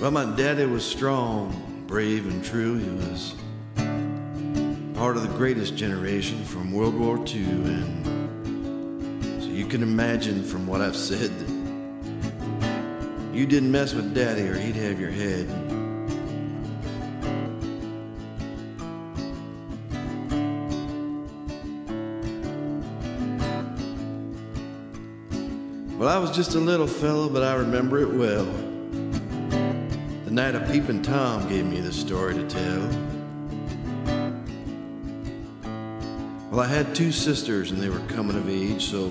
Well, my daddy was strong, brave, and true. He was part of the greatest generation from World War II, and so you can imagine from what I've said that you didn't mess with daddy or he'd have your head. Well, I was just a little fellow, but I remember it well. Night a peeping Tom gave me the story to tell. Well, I had two sisters and they were coming of age, so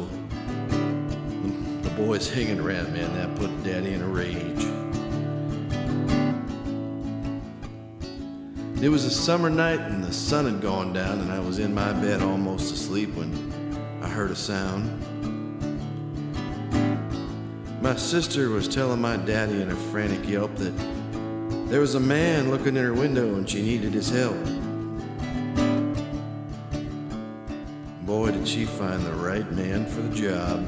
the boys hanging around, man, that put Daddy in a rage. It was a summer night and the sun had gone down, and I was in my bed almost asleep when I heard a sound. My sister was telling my daddy in a frantic yelp that there was a man looking in her window and she needed his help. Boy, did she find the right man for the job.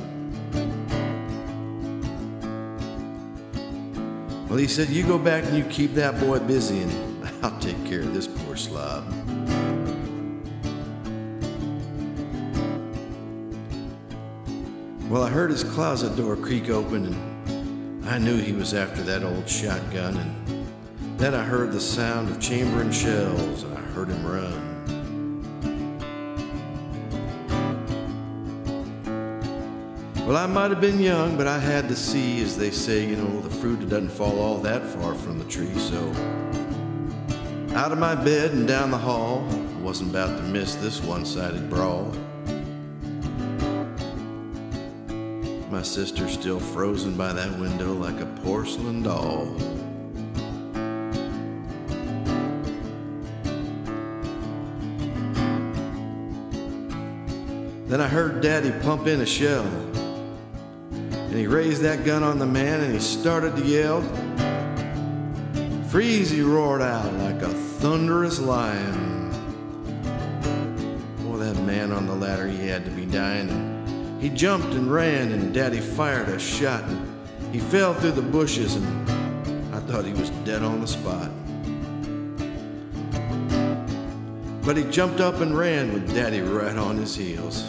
Well, he said, You go back and you keep that boy busy, and I'll take care of this poor slob. Well, I heard his closet door creak open, and I knew he was after that old shotgun. And then I heard the sound of chambering shells, and I heard him run. Well, I might have been young, but I had to see, as they say, you know, the fruit doesn't fall all that far from the tree. So, out of my bed and down the hall, I wasn't about to miss this one sided brawl. My sister still frozen by that window like a porcelain doll. Then I heard Daddy pump in a shell. And he raised that gun on the man and he started to yell. Freeze, he roared out like a thunderous lion. Boy, that man on the ladder, he had to be dying. He jumped and ran, and Daddy fired a shot. And he fell through the bushes, and I thought he was dead on the spot. But he jumped up and ran with Daddy right on his heels.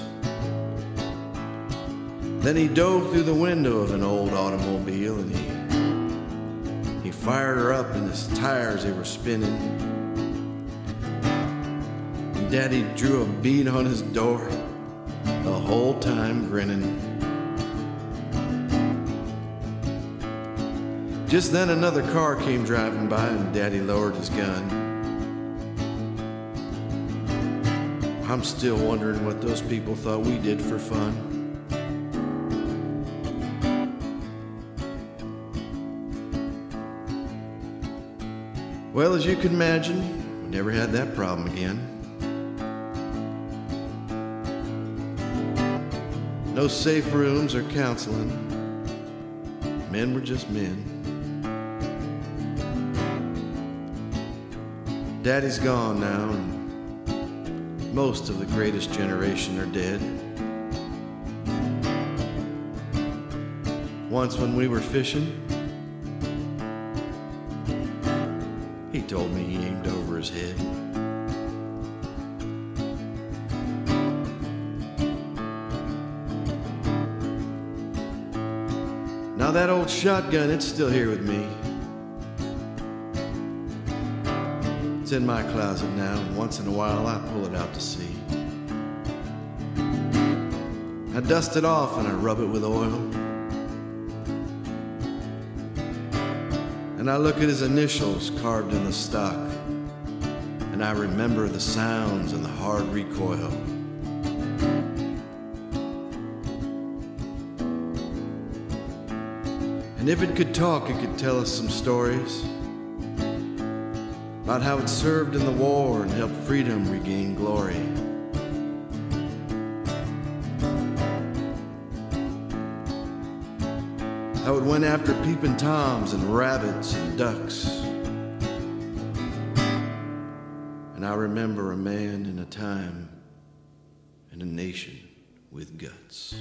Then he dove through the window of an old automobile and he he fired her up and his tires they were spinning. And Daddy drew a bead on his door, the whole time grinning. Just then another car came driving by and Daddy lowered his gun. I'm still wondering what those people thought we did for fun. Well, as you can imagine, we never had that problem again. No safe rooms or counseling. Men were just men. Daddy's gone now, and most of the greatest generation are dead. Once when we were fishing, told me he aimed over his head. Now that old shotgun, it's still here with me. It's in my closet now, and once in a while I pull it out to see. I dust it off and I rub it with oil. And I look at his initials carved in the stock. And I remember the sounds and the hard recoil. And if it could talk, it could tell us some stories about how it served in the war and helped freedom regain glory. Went after peeping toms and rabbits and ducks. And I remember a man in a time and a nation with guts.